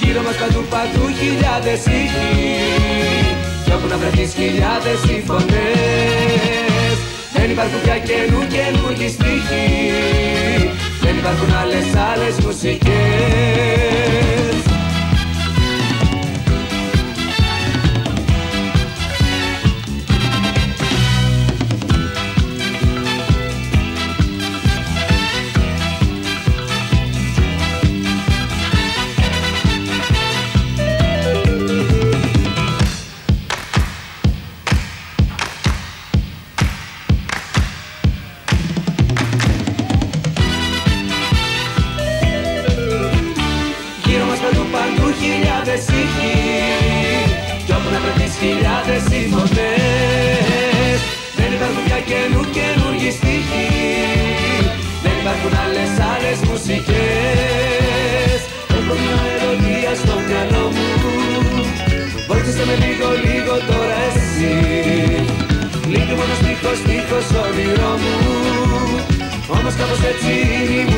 Γύρω μας παντού παντού χιλιάδες ήχοι. Κι όπου να βρεθείς χιλιάδες οι φωνές Δεν υπάρχουν πια καινού καινούργιοι στίχοι. Δεν υπάρχουν άλλες άλλες μουσικές χιλιάδες ήχοι. Κι όπου να βρεθείς χιλιάδες συμφωνές Δεν υπάρχουν πια καινού καινούργιοι στίχοι. Δεν υπάρχουν άλλες άλλες μουσικές. Έχω μια μελωδία στο μυαλό μου. Βοήθησε με λίγο λίγο τώρα εσύ. Λίγο μόνο στίχος στίχος όνειρό μου. Όμως κάπως έτσι είναι η μουσική